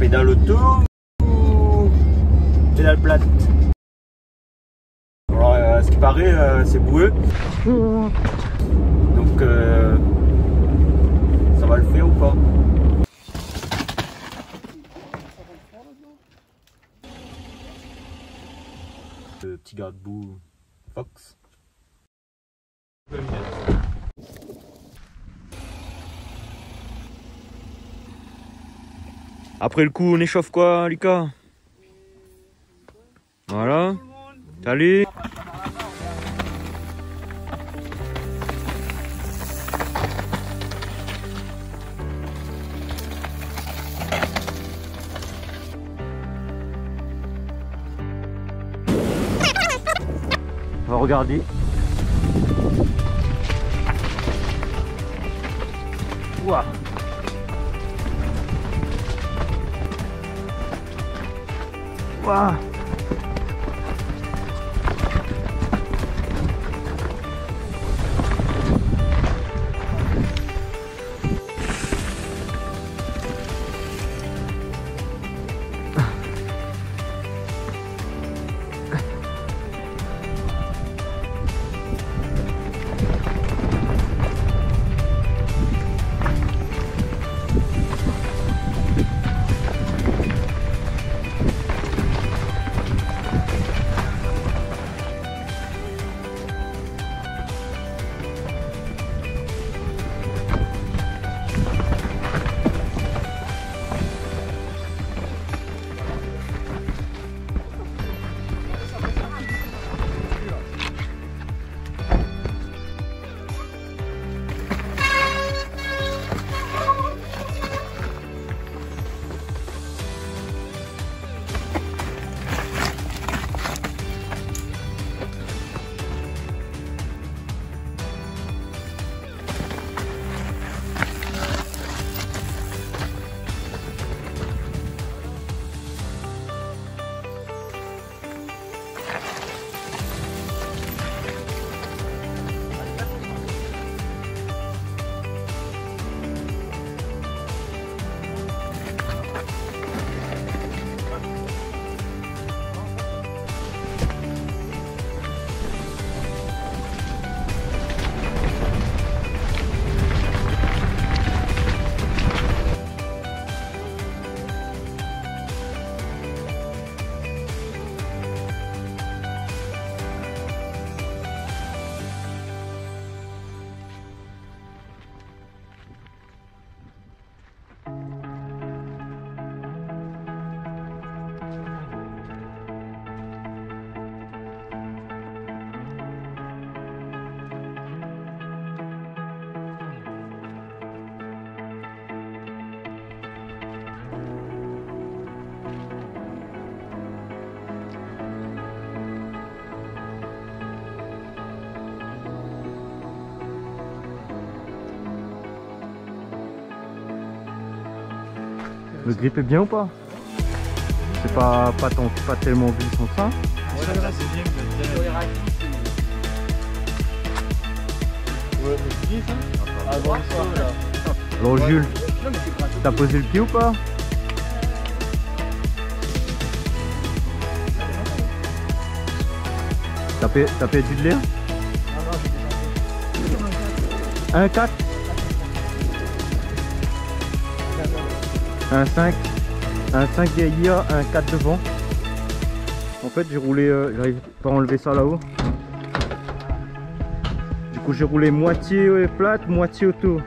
Pédale auto ou pédale plate Alors, euh, ce qui paraît, euh, c'est boueux. Donc, euh, ça va le faire ou pas? Le petit garde-boue Fox. Après le coup, on échauffe quoi, Lucas? Voilà. Salut On va regarder. 哇 Le grip bien ou pas. C'est pas, pas, pas tellement glissant ça. Alors Jules, t'as posé le pied ou pas? T'as pe- t'as perdu de l'air Un 4 Un 5 Un 5 derrière, un 4 devant. En fait j'ai roulé, euh, j'arrive pas à enlever ça là-haut. Du coup j'ai roulé moitié euh, plate, moitié auto.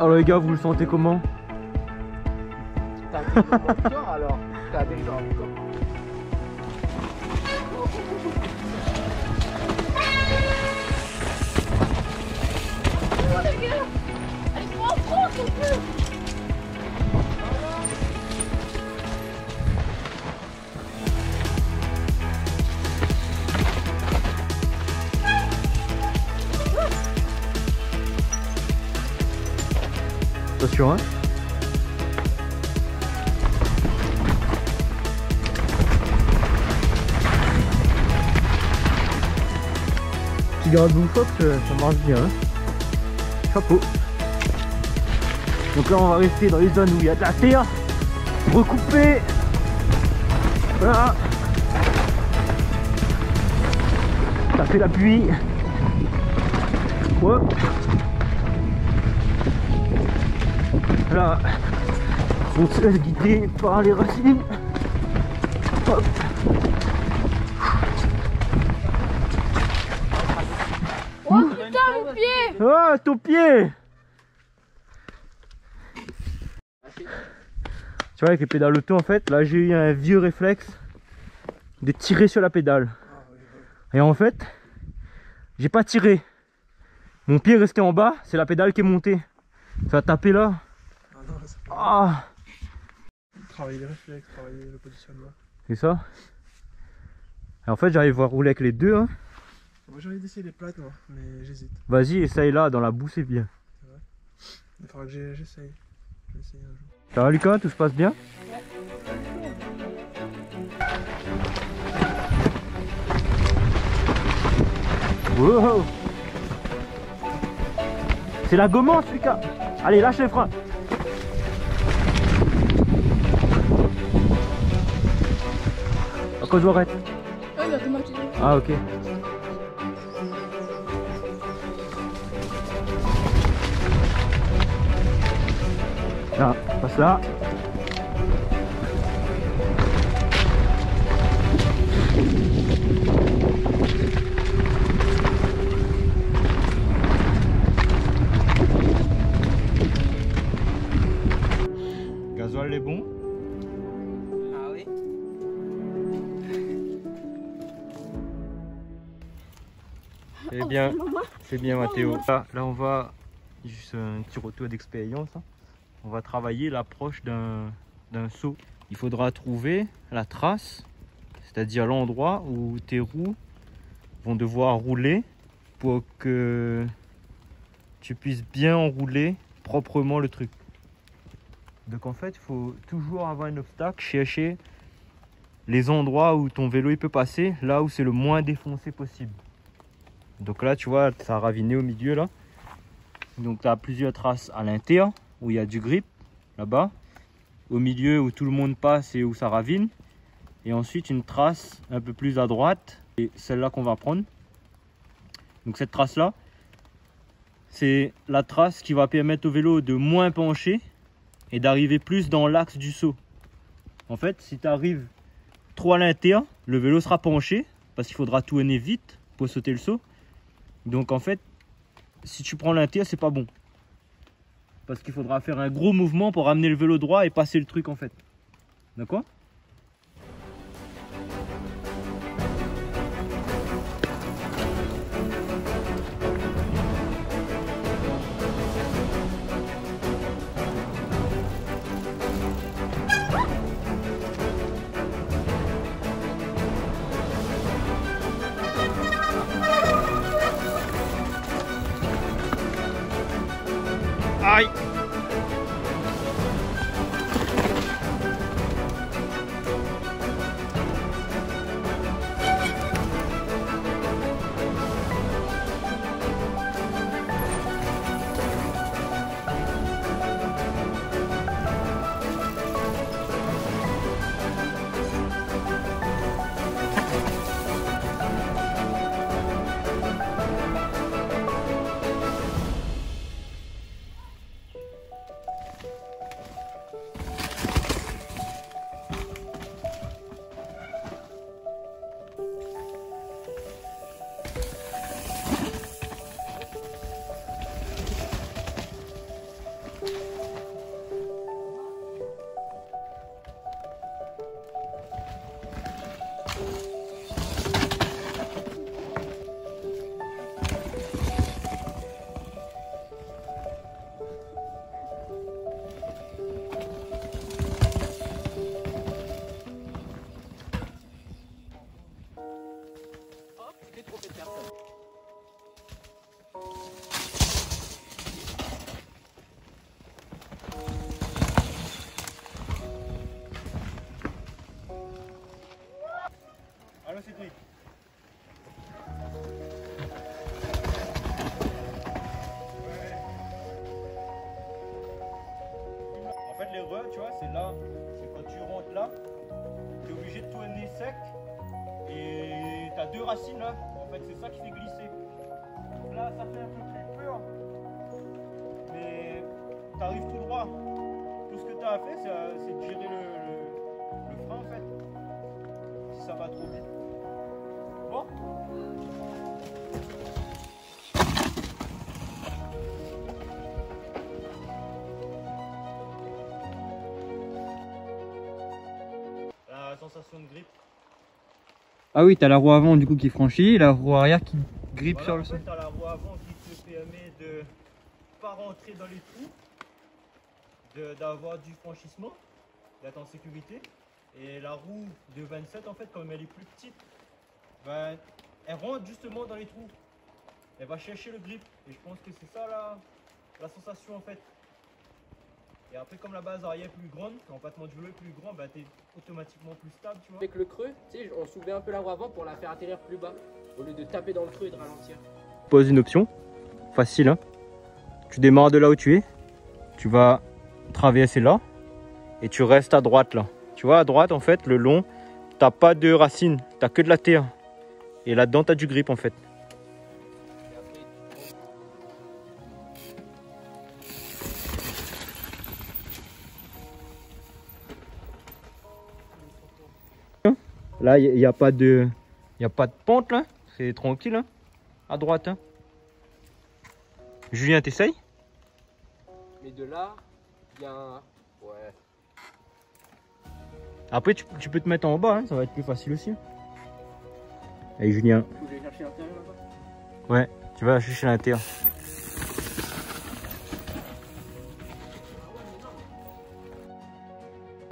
Alors les gars vous le sentez comment? T'as des alors? T'as des Attention hein Petit garde fox, euh, ça marche bien. hein. Chapeau. Donc là, on va rester dans les zones où il y a de la terre. Recoupée. Voilà. Taper l'appui. Ouais. Là, on se laisse guider par les racines. Hop. Oh putain, mon pied Ah, ton pied vois, avec les pédales auto, en fait, là, j'ai eu un vieux réflexe de tirer sur la pédale. Et en fait, j'ai pas tiré. Mon pied est resté en bas, c'est la pédale qui est montée. Ça va taper là. Ah non, là, c'est pas. Ah Travailler les réflexes, travailler le positionnement. C'est ça Et en fait, j'arrive à rouler avec les deux. hein. Moi j'ai envie d'essayer les plates, moi, mais j'hésite. Vas-y, essaye là, dans la boue, c'est bien. Il faudra que j'essaye. Je vais essayer un jour. Ça va, Lucas Tout se passe bien Wow. C'est la gommance, Lucas Allez, lâche les freins À cause arrête Ouais, bah Ah, ok. Là, là. Gasoil est bon? Ah oui C'est bien, c'est bien Mathéo. Là, là on va, juste un petit retour d'expérience. On va travailler l'approche d'un d'un saut. Il faudra trouver la trace, c'est-à-dire l'endroit où tes roues vont devoir rouler pour que tu puisses bien enrouler proprement le truc. Donc en fait, il faut toujours avoir un obstacle, chercher les endroits où ton vélo il peut passer, là où c'est le moins défoncé possible. Donc là, tu vois, ça a raviné au milieu là. Donc tu as plusieurs traces à l'intérieur où il y a du grip là-bas. Au milieu où tout le monde passe et où ça ravine. Et ensuite une trace un peu plus à droite. Et celle-là qu'on va prendre. Donc cette trace là, c'est la trace qui va permettre au vélo de moins pencher et d'arriver plus dans l'axe du saut. En fait, si tu arrives trop à l'intérieur, le vélo sera penché parce qu'il faudra tourner vite pour sauter le saut. Donc en fait, si tu prends l'intérieur, c'est pas bon. Parce qu'il faudra faire un gros mouvement pour ramener le vélo droit et passer le truc en fait. D'accord? はい。Là, en fait c'est ça qui fait glisser. Là ça fait un peu plus peur. Mais t'arrives tout droit. Tout ce que tu as à faire c'est euh, de gérer le, le- le frein en fait. Si ça va trop vite. Bon La sensation de grippe. Ah oui, t'as la roue avant du coup qui franchit, la roue arrière qui grippe Voilà, sur le sol. t'as la roue avant qui te permet de pas rentrer dans les trous, d'avoir du franchissement, d'être en sécurité. Et la roue de 27, en fait, comme elle est plus petite, ben, elle rentre justement dans les trous. Elle va chercher le grip. Et je pense que c'est ça la, la sensation en fait. Et après, comme la base arrière est plus grande, l'empattement du vélo est plus grand, ben, t'es automatiquement plus stable, tu vois. Avec le creux, tu sais, on soulevait un peu la roue avant pour la faire atterrir plus bas, au lieu de taper dans le creux et de ralentir. pose une option. Facile, hein. Tu démarres de là où tu es. Tu vas traverser là. Et tu restes à droite là. Tu vois, à droite, en fait, le long, t'as pas de racines. T'as que de la terre. Et là-dedans, t'as du grip, en fait. Là, il n'y a, pas de... Y a pas de pente, là. C'est tranquille, hein. À droite, hein. Julien, t'essayes? Mais de là, il y a un. Ouais. Après, tu, tu peux te mettre en bas, hein. Ça va être plus facile aussi. Allez, Julien. Faut que j'aille chercher l'intérieur là-bas. Tu vas chercher l'intérieur.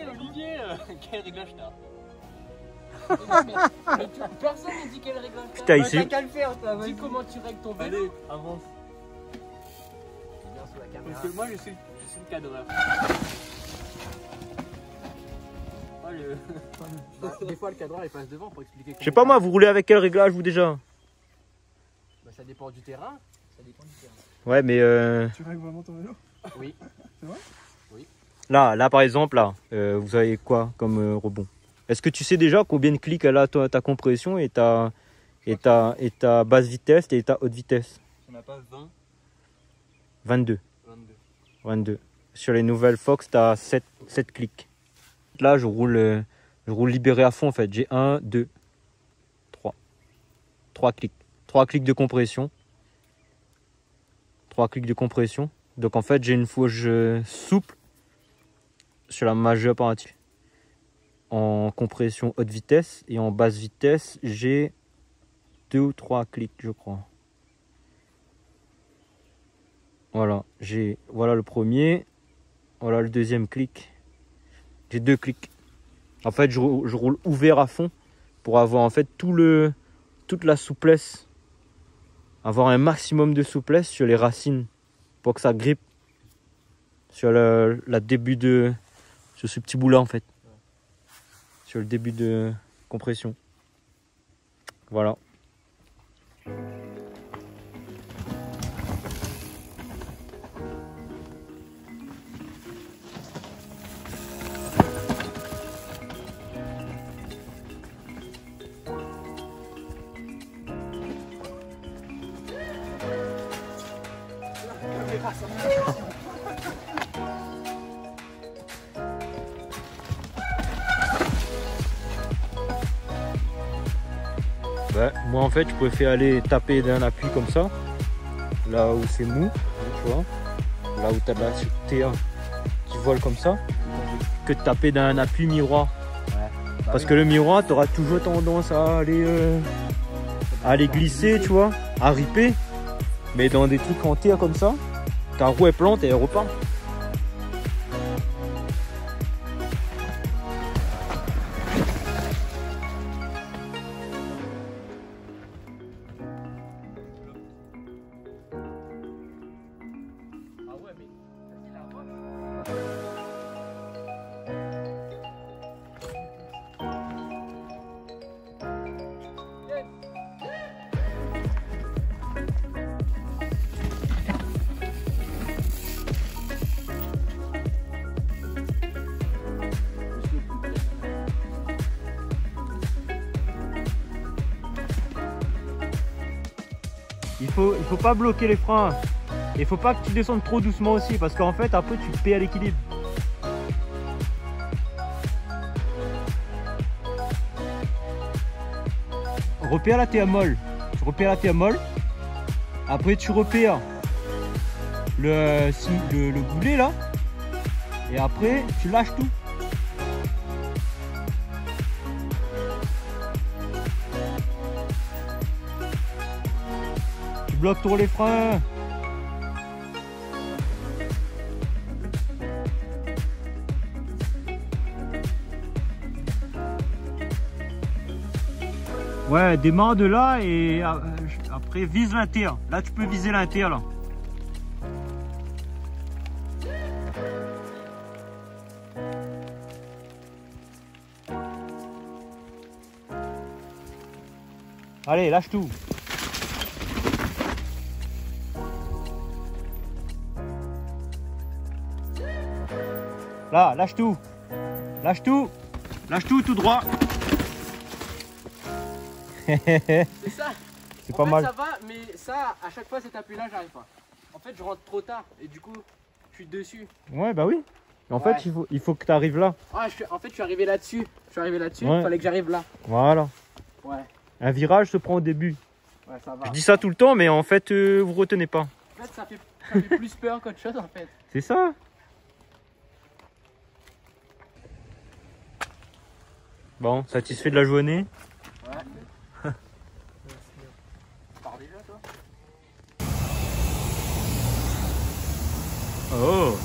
Olivier, quel réglage t'as mais tu- Personne ne dit quel réglage t'as. Putain, ici. qu'à le faire, toi, Dis comment tu règles ton vélo. avance. Bien sous la caméra. Parce que moi, je suis, je suis le cadreur. Oh, le... Bah, des fois, le cadreur il passe devant pour expliquer. Je sais pas moi, vous roulez avec quel réglage vous déjà? Bah, ça dépend du terrain. Ça dépend du terrain. Ouais, mais euh, Tu règles vraiment ton vélo? Oui. là, là par exemple, là, euh, vous avez quoi comme euh, rebond? Est-ce que tu sais déjà combien de clics elle a ta compression et ta, et, ta, et ta basse vitesse et ta haute vitesse? On n'a pas 20, 22. 22. 22. Sur les nouvelles Fox, tu as 7, 7 clics. Là, je roule, euh, je roule libéré à fond en fait. J'ai 1, 2, 3. 3 clics. 3 clics de compression. 3 clics de compression. Donc en fait, j'ai une fauche euh, souple sur la majeure partie. En compression haute vitesse et en basse vitesse, j'ai 2 ou 3 clics, je crois. Voilà, j'ai voilà le premier, voilà le deuxième clic. J'ai deux clics. En fait, je, rou- je roule ouvert à fond pour avoir en fait tout le toute la souplesse, avoir un maximum de souplesse sur les racines pour que ça grippe sur le début de sur ce petit bout là en fait, le début de compression. Voilà. Moi en fait je préfère aller taper d'un appui comme ça, là où c'est mou, tu vois, là où tu as de la terre qui vole comme ça, que de taper d'un appui miroir. Parce que le miroir, tu auras toujours tendance à aller, euh, à aller glisser, tu vois, à riper. Mais dans des trucs en terre comme ça, ta roue est plante et elle repart. Faut, il faut pas bloquer les freins. Il faut pas que tu descendes trop doucement aussi parce qu'en fait après tu paies à l'équilibre. Repère la à molle. Tu repères la à molle. Après tu repères le, le, le goulet là. Et après tu lâches tout. Bloques trop les freins. Ouais, démarre de là et euh, après vise l'inter. Là, tu peux viser l'inter là. Allez, lâche tout. Là, lâche tout. Lâche tout. Lâche tout tout droit. C'est ça. C'est pas fait, mal. ça va, mais ça, à chaque fois, cet appui-là, j'arrive pas. En fait, je rentre trop tard et du coup, je suis dessus. Ouais, bah oui. En Ouais. fait, il faut, il faut que tu arrives là. Ah, je suis- en fait, je suis arrivé là-dessus. Je suis arrivé là-dessus. Ouais. Il fallait que j'arrive là. Voilà. Ouais, Un virage se prend au début. ouais, ça va. Je dis ça tout le temps, mais en fait, euh, vous retenez pas. En fait, ça fait, ça fait plus peur qu'autre chose, en fait. C'est ça. Bon, satisfait de la journée? Ouais. Pars déjà, toi Oh